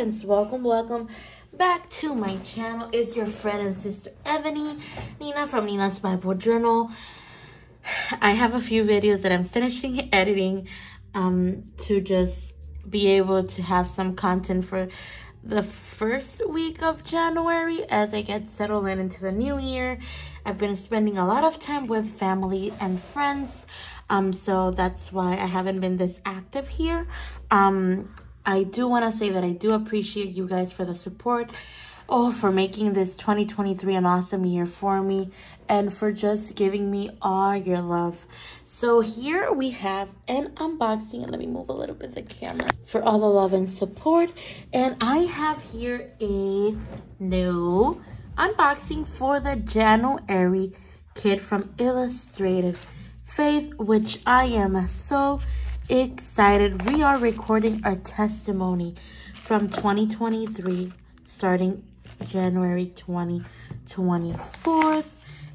friends welcome welcome back to my channel it's your friend and sister evanny nina from nina's bible journal i have a few videos that i'm finishing editing um to just be able to have some content for the first week of January as I get settled in into the new year. I've been spending a lot of time with family and friends. Um, so that's why I haven't been this active here. Um, I do want to say that I do appreciate you guys for the support. Oh, for making this 2023 an awesome year for me and for just giving me all your love. So here we have an unboxing and let me move a little bit the camera for all the love and support. And I have here a new unboxing for the January kit from Illustrated Faith, which I am so excited. We are recording our testimony from 2023 starting January 2024.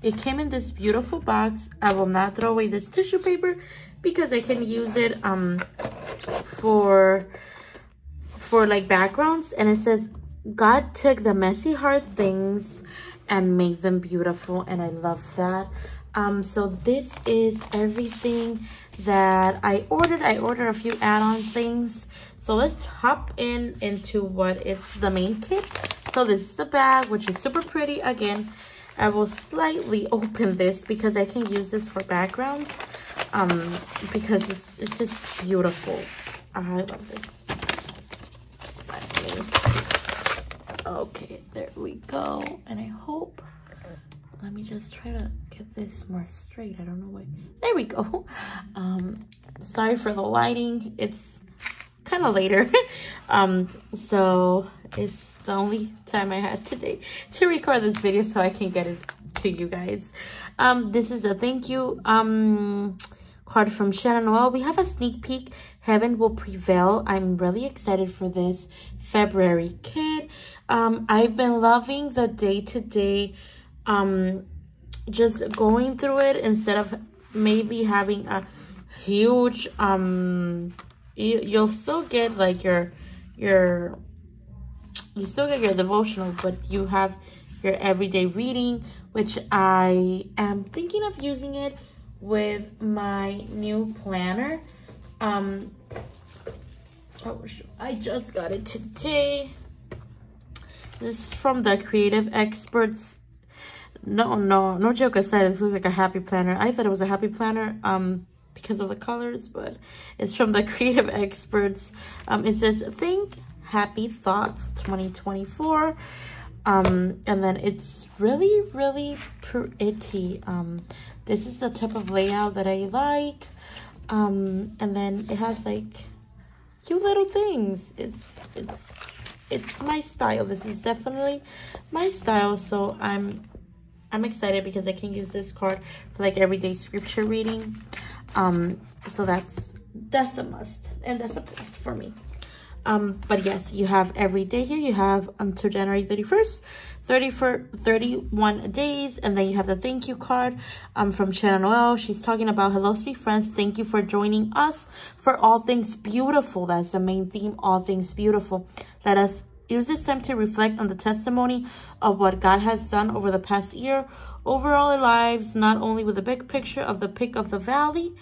It came in this beautiful box. I will not throw away this tissue paper because I can use it um for for like backgrounds and it says God took the messy hard things and make them beautiful and I love that. Um so this is everything that I ordered. I ordered a few add-on things. So let's hop in into what it's the main kit. So this is the bag, which is super pretty. Again, I will slightly open this because I can use this for backgrounds um, because it's, it's just beautiful. I love this. Okay, there we go. And I hope, let me just try to get this more straight. I don't know why. There we go. Um, sorry for the lighting. It's kind of later. um, so it's the only time I had today to record this video so I can get it to you guys. Um, this is a thank you um card from Shanna Noel. We have a sneak peek. Heaven will prevail. I'm really excited for this February kit. Um, I've been loving the day-to-day -day, um just going through it instead of maybe having a huge um you, you'll still get like your your you still get your devotional but you have your everyday reading which i am thinking of using it with my new planner. Um oh, i just got it today this is from the creative experts no no no joke aside this looks like a happy planner i thought it was a happy planner um because of the colors, but it's from the creative experts. Um, it says, think happy thoughts 2024. Um, and then it's really, really pretty. Um, this is the type of layout that I like. Um, and then it has like cute little things. It's, it's, it's my style. This is definitely my style. So I'm, I'm excited because I can use this card for like everyday scripture reading. Um, so that's that's a must and that's a plus for me. Um, but yes, you have every day here. You have until January 31st, 30 for 31 days. And then you have the thank you card um, from Shanna Noel. She's talking about, hello, sweet friends. Thank you for joining us for all things beautiful. That's the main theme, all things beautiful. Let us use this time to reflect on the testimony of what God has done over the past year overall our lives, not only with a big picture of the pick of the valley,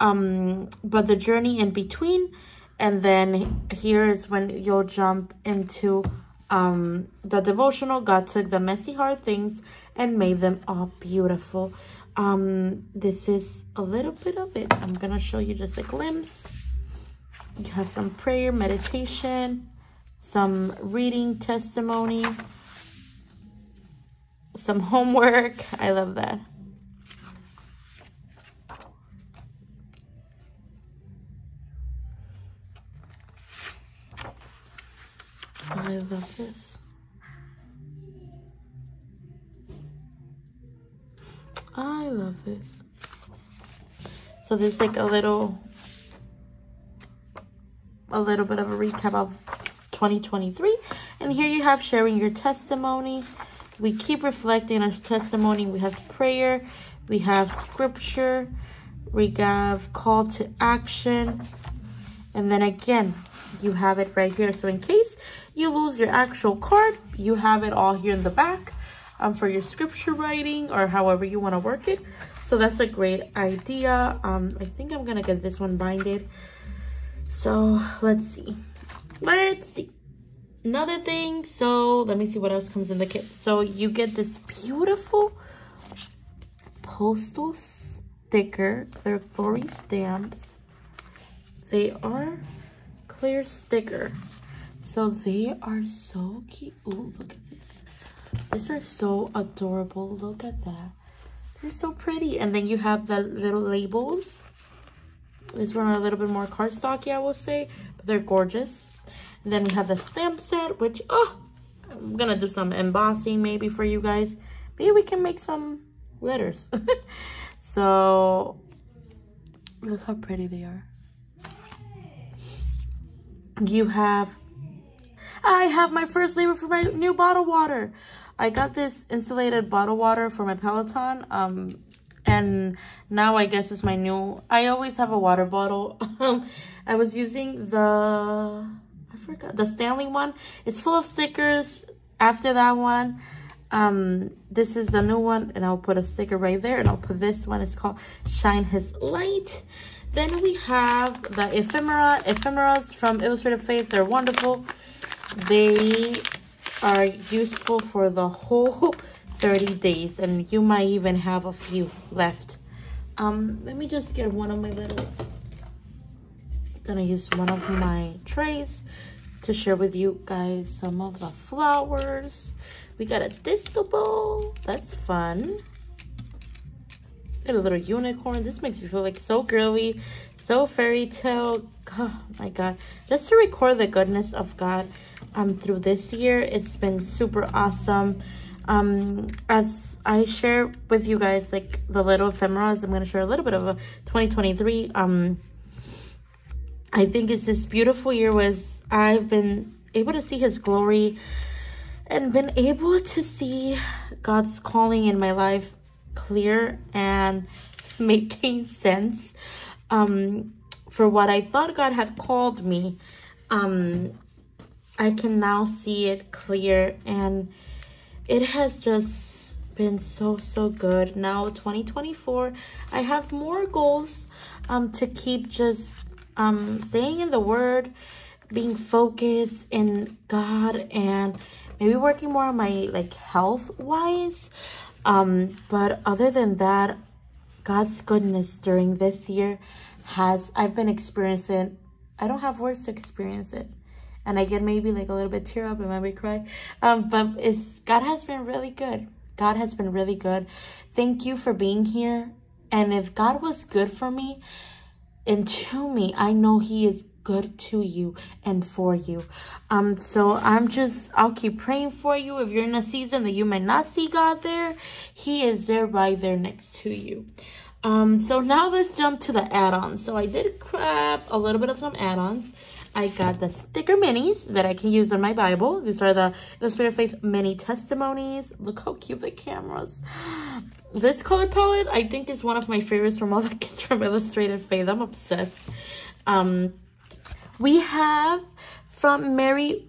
um, but the journey in between. And then here is when you'll jump into um, the devotional. God took the messy, hard things and made them all beautiful. Um, this is a little bit of it. I'm going to show you just a glimpse. You have some prayer, meditation, some reading testimony, some homework. I love that. I love this. I love this. So there's like a little, a little bit of a recap of 2023. And here you have sharing your testimony, we keep reflecting our testimony. We have prayer, we have scripture, we have call to action, And then again, you have it right here. So in case you lose your actual card, you have it all here in the back um, for your scripture writing or however you want to work it. So that's a great idea. Um, I think I'm going to get this one binded. So let's see. Let's see. Another thing. So let me see what else comes in the kit. So you get this beautiful postal sticker. They're glory stamps. They are clear sticker. So they are so cute. Oh, look at this. These are so adorable. Look at that. They're so pretty. And then you have the little labels. This one are a little bit more cardstocky, I will say. But they're gorgeous. And then we have the stamp set, which, oh, I'm going to do some embossing maybe for you guys. Maybe we can make some letters. so, look how pretty they are. You have, I have my first label for my new bottle water. I got this insulated bottle water for my Peloton. Um, and now I guess it's my new, I always have a water bottle. I was using the, I forgot, the Stanley one. It's full of stickers after that one. Um, this is the new one and I'll put a sticker right there and I'll put this one. It's called Shine His Light. Then we have the ephemera. Ephemeras from Illustrated Faith. They're wonderful. They are useful for the whole 30 days. And you might even have a few left. Um, let me just get one of my little... Gonna use one of my trays to share with you guys some of the flowers. We got a disco ball. That's fun. Got a little unicorn. This makes me feel like so girly, so fairy tale. Oh my God. Just to record the goodness of God um, through this year, it's been super awesome. Um, as I share with you guys, like the little ephemeras, I'm going to share a little bit of a 2023. Um, I think it's this beautiful year was I've been able to see his glory and been able to see God's calling in my life clear and making sense um, for what I thought God had called me. Um, I can now see it clear and it has just been so, so good. Now, 2024, I have more goals um, to keep just um, staying in the Word, being focused in God, and maybe working more on my like health wise. Um, but other than that, God's goodness during this year has, I've been experiencing, I don't have words to experience it. And I get maybe like a little bit tear up and maybe cry. Um, but it's, God has been really good. God has been really good. Thank you for being here. And if God was good for me and to me, I know he is good to you and for you. Um, so I'm just, I'll keep praying for you. If you're in a season that you might not see God there, He is there right there next to you. Um, so now let's jump to the add-ons. So I did grab a little bit of some add-ons. I got the sticker minis that I can use on my Bible. These are the Illustrated Faith mini testimonies. Look how cute the cameras. This color palette, I think is one of my favorites from all the kids from Illustrated Faith. I'm obsessed. Um, we have from Mary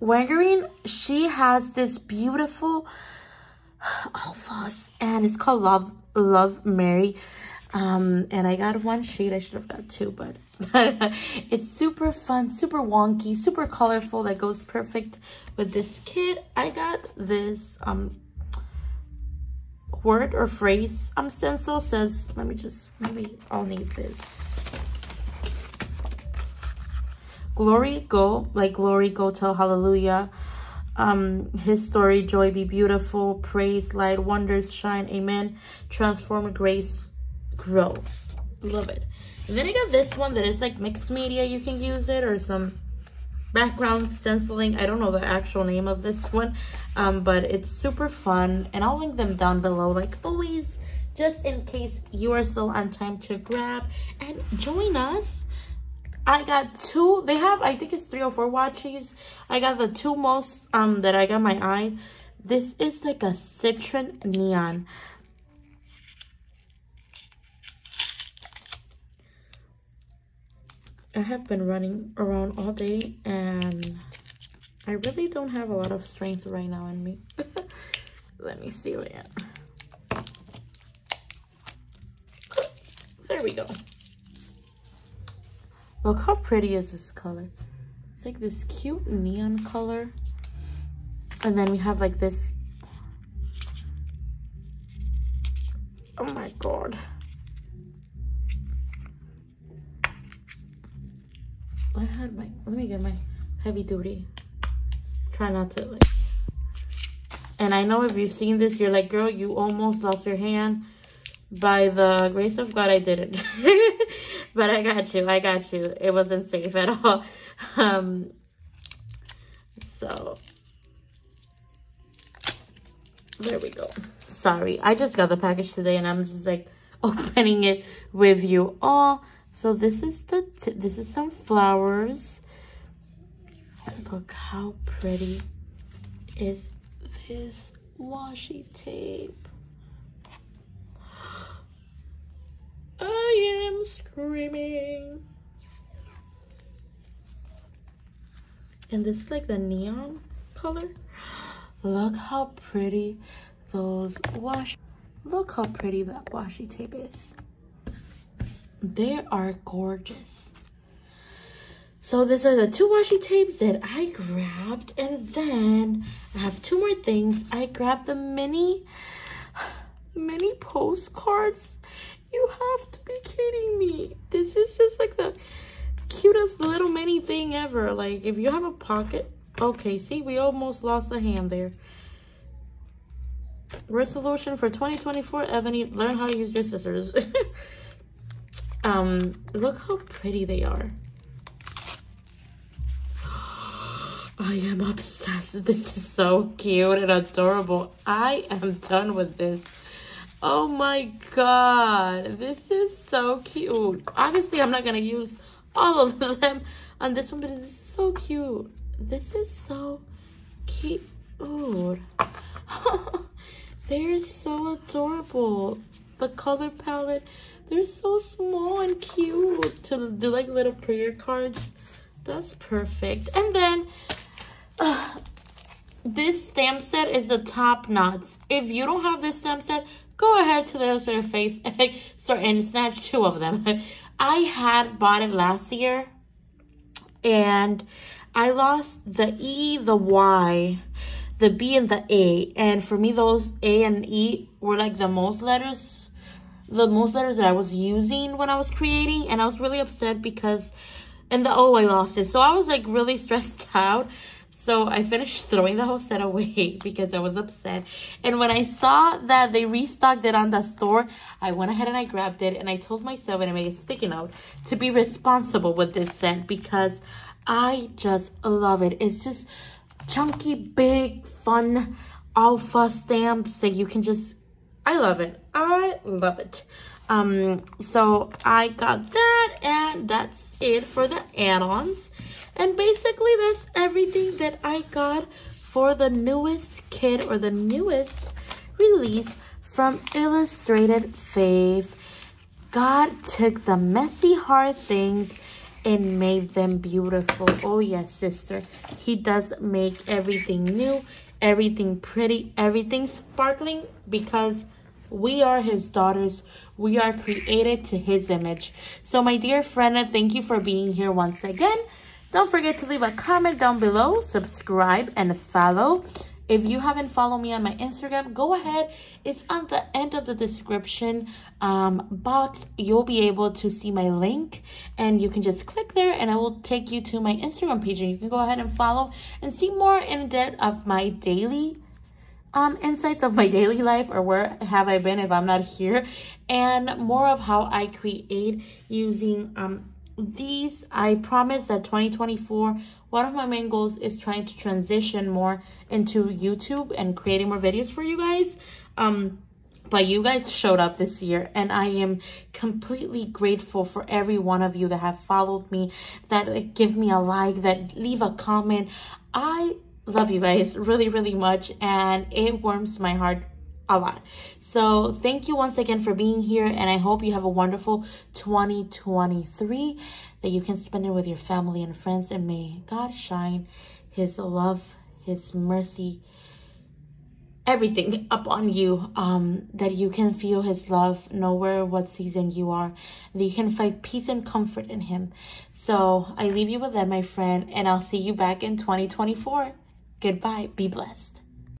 Wangerin. She has this beautiful alphas and it's called Love Love Mary. Um, and I got one shade. I should have got two, but it's super fun, super wonky, super colorful. That goes perfect with this kit. I got this um word or phrase um stencil says let me just maybe i'll need this glory go like glory go tell hallelujah um his story joy be beautiful praise light wonders shine amen transform grace grow. Love it. And then i got this one that is like mixed media. You can use it or some background stenciling. I don't know the actual name of this one um but it's super fun and i'll link them down below like always just in case you are still on time to grab and join us I got two. They have, I think it's three or four washis. I got the two most um that I got my eye. This is like a citron neon. I have been running around all day and I really don't have a lot of strength right now in me. Let me see where There we go. Look how pretty is this color. It's like this cute neon color. And then we have like this. Oh my God. I had my, let me get my heavy duty. Try not to like. And I know if you've seen this, you're like, girl, you almost lost your hand. By the grace of God, I didn't. but I got you. I got you. It wasn't safe at all. Um, so, there we go. Sorry. I just got the package today and I'm just like opening it with you all. So this is the, this is some flowers. Look how pretty is this washi tape. I am screaming. And this is like the neon color. Look how pretty those washi. Look how pretty that washi tape is. They are gorgeous. So these are the two washi tapes that I grabbed. And then I have two more things. I grabbed the mini, mini postcards. You have to be kidding me. This is just like the cutest little mini thing ever. Like if you have a pocket. Okay, see, we almost lost a hand there. Resolution for 2024, Evanny, learn how to use your scissors. um, look how pretty they are. I am obsessed. This is so cute and adorable. I am done with this. Oh my god. This is so cute. Obviously, I'm not to use all of them on this one, but this is so cute. This is so cute. they're so adorable. The color palette, they're so small and cute to do like little prayer cards. That's perfect. And then uh, this stamp set is the top knots. If you don't have this stamp set, go ahead to the illustrated faith start and snatch two of them. I had bought it last year and I lost the E, the Y, the B, and the A. And for me, those A and E were like the most letters, the most letters that I was using when I was creating. And I was really upset because, and the O, I lost it. So I was like really stressed out. So I finished throwing the whole set away because I was upset. And when I saw that they restocked it on the store, I went ahead and I grabbed it and I told myself and I made a sticky note to be responsible with this set because I just love it. It's just chunky, big, fun alpha stamps that you can just, I love it. I love it. Um, so I got that and that's it for the add-ons. And basically that's everything that I got for the newest kit or the newest release from Illustrated Faith. God took the messy, hard things and made them beautiful. Oh yes, sister. He does make everything new, everything pretty, everything sparkling because we are his daughters. We are created to his image. So my dear friend, thank you for being here once again. Don't forget to leave a comment down below, subscribe, and follow. If you haven't followed me on my Instagram, go ahead. It's on the end of the description um, box. You'll be able to see my link and you can just click there and I will take you to my Instagram page and you can go ahead and follow and see more in depth of my daily um, insights of my daily life or where have I been if I'm not here and more of how I create using um, these. I promise that 2024 one of my main goals is trying to transition more into youtube and creating more videos for you guys. Um but you guys showed up this year and i am completely grateful for every one of you that have followed me that give me a like that leave a comment. I love you guys really really much and it warms my heart a lot. So thank you once again for being here. And I hope you have a wonderful 2023 that you can spend it with your family and friends. And may God shine his love, his mercy, everything upon you um that you can feel his love no matter what season you are that you can find peace and comfort in him so i leave you with that my friend and i'll see you back in 2024 goodbye. Be blessed